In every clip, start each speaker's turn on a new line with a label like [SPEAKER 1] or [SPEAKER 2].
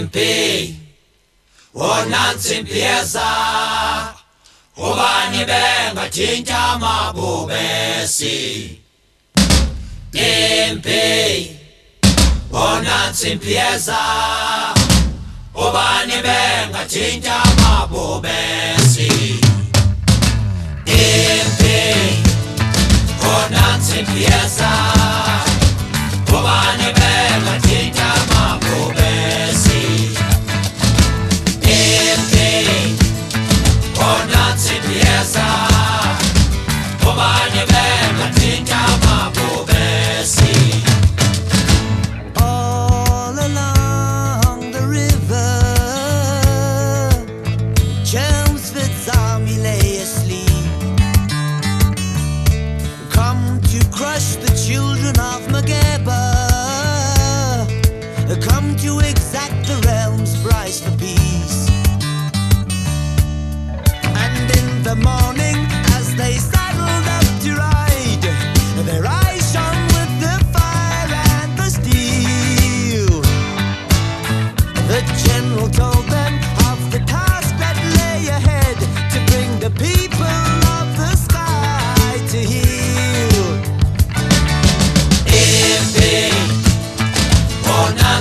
[SPEAKER 1] MP Oh nansi impieza Ubani benga chinja mabubesi. MP Oh nansi impieza Ubani benga chinja mabubesi. MP Oh nansi impieza Ona city yesa Obanye be katika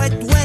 [SPEAKER 2] wet, wet.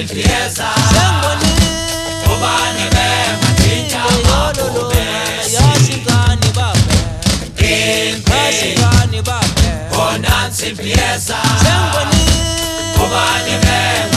[SPEAKER 1] simplieza Sengoni Kubane be matinja mabu besi Yashikani babe Kimpi Yashikani babe Onan simplieza Sengoni Kubane be